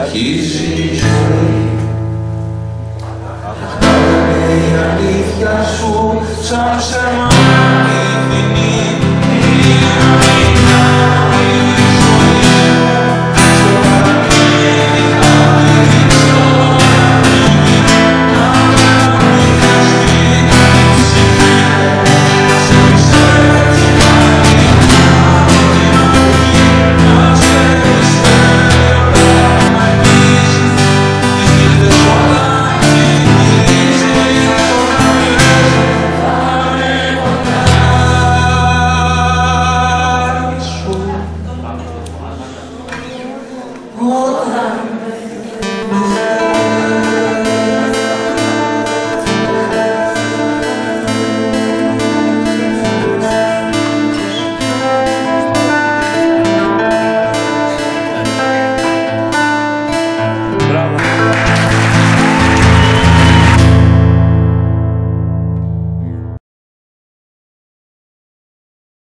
αρχίζεις η ζωή. Αχ, η αλήθεια σου σαν